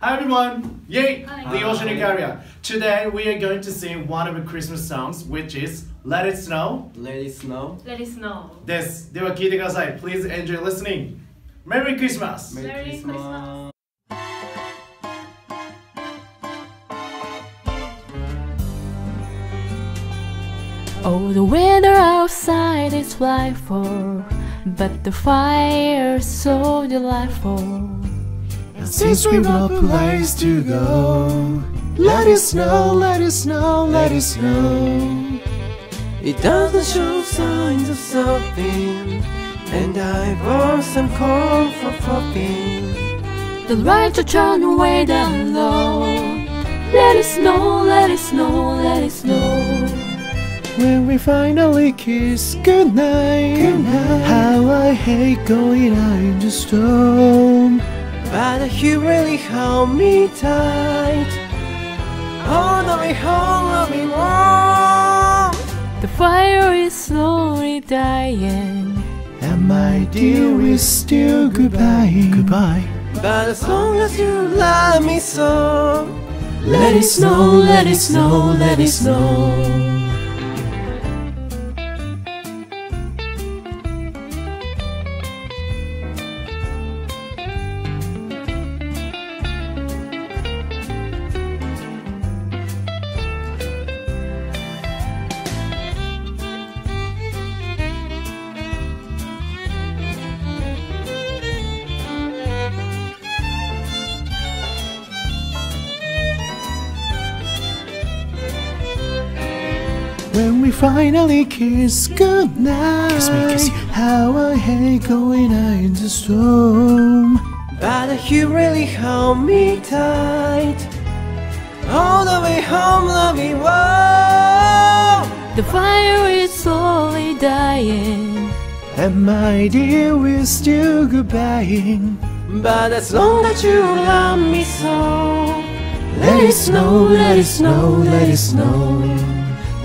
Hi everyone! Yay! Hi. The Oceanic Aria. Today we are going to sing one of the Christmas songs, which is Let It Snow. Let It Snow. Let It Snow. please enjoy listening. Merry Christmas! Merry Christmas! Oh, the weather outside is frightful, but the fire's so delightful. Since we've no place to go, let it snow, let it snow, let it snow. It doesn't show signs of stopping, and I bought some corn for popping. The lights are turned way down low. Let it snow, let it snow, let it snow. When we finally kiss goodnight, how I hate going out in the storm. But you really hold me tight. All the way home, I'll be warm. The fire is slowly dying. And my dear, we're still goodbye. Goodbye. But as long as you love me so, Let it snow, let it snow, let it snow. When we finally kiss goodnight, Kiss me, kiss you. how I hate going out in the storm. but you really hold me tight. All the way home, love me warm. The fire is slowly dying. And my dear, we're still goodbye. But as long as you love me so, Let it snow, let it snow, let it snow.